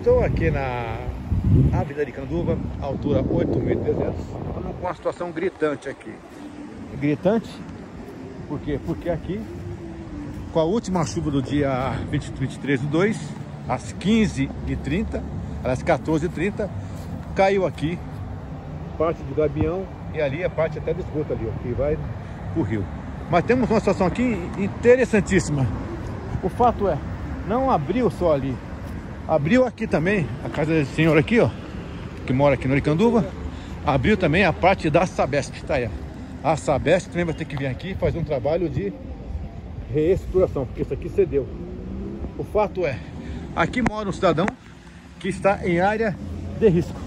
Estou aqui na Avenida de Canduva, altura 8.300, com uma situação gritante aqui. Gritante, por quê? Porque aqui, com a última chuva do dia 20, 23 do 2, às 15h30, às 14h30, caiu aqui parte do gabião e ali a parte até do esgoto ali, ó, que vai pro rio. Mas temos uma situação aqui interessantíssima. O fato é, não abriu só ali, abriu aqui também, a casa desse senhor aqui, ó, que mora aqui no Aricanduva, abriu também a parte da Sabesp, tá aí, A Sabesp também vai ter que vir aqui fazer um trabalho de reestruturação, porque isso aqui cedeu. O fato é, aqui mora um cidadão que está em área de risco.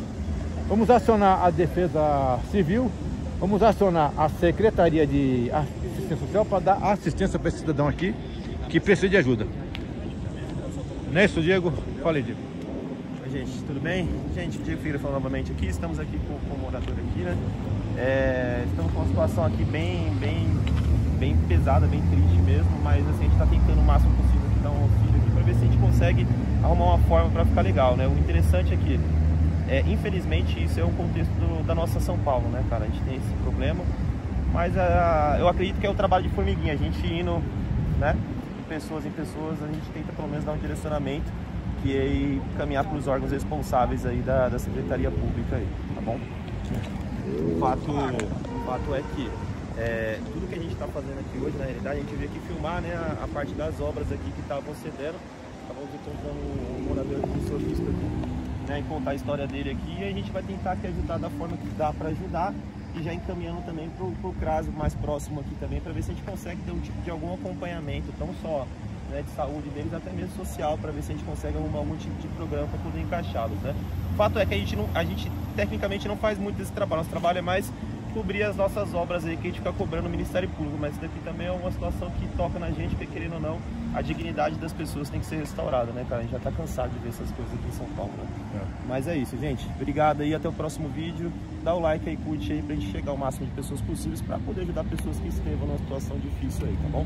Vamos acionar a Defesa Civil, vamos acionar a Secretaria de Assistência Social para dar assistência para esse cidadão aqui que precisa de ajuda. Não é isso, Diego? Fala aí, Diego. Oi, gente, tudo bem? Gente, Diego Figueiredo falando novamente aqui, estamos aqui com, com o morador aqui, né? É, estamos com uma situação aqui bem, bem, bem pesada, bem triste mesmo, mas assim, a gente está tentando o máximo possível aqui dar um auxílio aqui para ver se a gente consegue arrumar uma forma para ficar legal, né? O interessante aqui, é, infelizmente, isso é um contexto do, da nossa São Paulo, né, cara? A gente tem esse problema, mas uh, eu acredito que é o trabalho de formiguinha, a gente indo, né? Pessoas em pessoas, a gente tenta pelo menos dar um direcionamento e aí caminhar para os órgãos responsáveis aí da, da Secretaria Pública aí, tá bom? O fato, o fato é que é, tudo que a gente está fazendo aqui hoje, na realidade, a gente veio aqui filmar né, a, a parte das obras aqui que estavam cedendo. Estávamos encontrando um morador de serviço aqui, né, e contar a história dele aqui e a gente vai tentar aqui ajudar da forma que dá para ajudar e já encaminhando também para o CRAS mais próximo aqui também, para ver se a gente consegue ter um tipo de algum acompanhamento, não só né, de saúde deles, até mesmo social, para ver se a gente consegue arrumar algum tipo de programa para poder encaixá-los. Né? O fato é que a gente, não, a gente tecnicamente não faz muito esse trabalho, nosso trabalho é mais cobrir as nossas obras aí que a gente fica cobrando o Ministério Público, mas isso daqui também é uma situação que toca na gente, porque querendo ou não, a dignidade das pessoas tem que ser restaurada, né, cara? A gente já tá cansado de ver essas coisas aqui em São Paulo, né? É. Mas é isso, gente. Obrigado aí, até o próximo vídeo. Dá o like aí, curte aí pra gente chegar ao máximo de pessoas possíveis para poder ajudar pessoas que estejam numa situação difícil aí, tá bom?